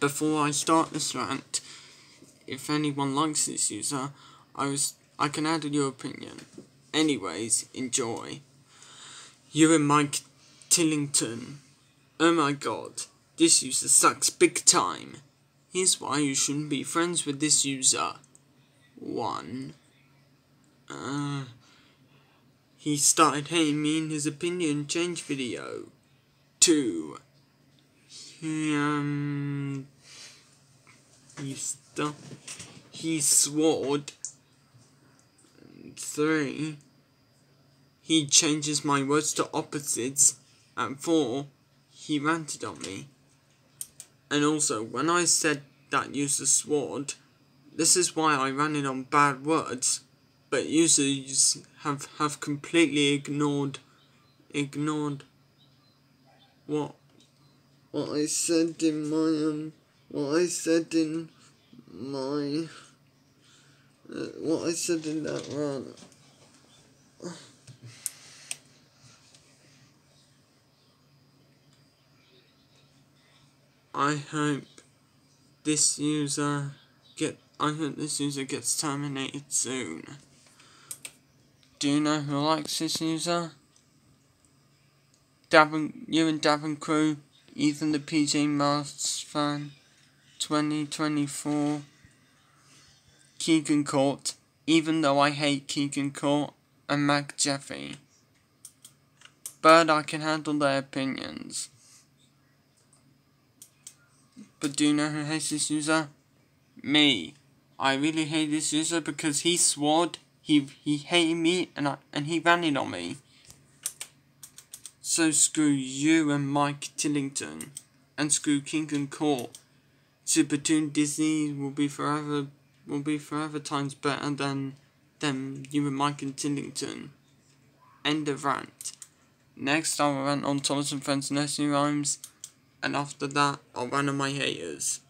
before I start this rant, if anyone likes this user, I was I can add your opinion. Anyways, enjoy. You and Mike Tillington. Oh my god, this user sucks big time. Here's why you shouldn't be friends with this user. 1. Uh, he started hating me in his opinion change video. 2. He, um, he, st- he swore. 3. He changes my words to opposites. And 4. He ranted on me. And also, when I said that user sword, this is why I ran it on bad words, but users have have completely ignored ignored what what I said in my um what I said in my what I said in that run. I hope this user get I hope this user gets terminated soon. Do you know who likes this user? Davin, you and Davin Crew, Ethan the PJ Masks fan, 2024, Keegan Court, even though I hate Keegan Court, and Mac Jeffy. But I can handle their opinions. But do you know who hates this user? Me. I really hate this user because he swore, he he hated me, and I, and he ran it on me. So screw you and Mike Tillington, and screw King and Court. Supertoon Disney will be forever will be forever times better than than you and Mike and Tillington. End of rant. Next, I'll rant on Thomas and Friends nursery rhymes, and after that, I'll rant on my haters.